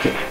Okay.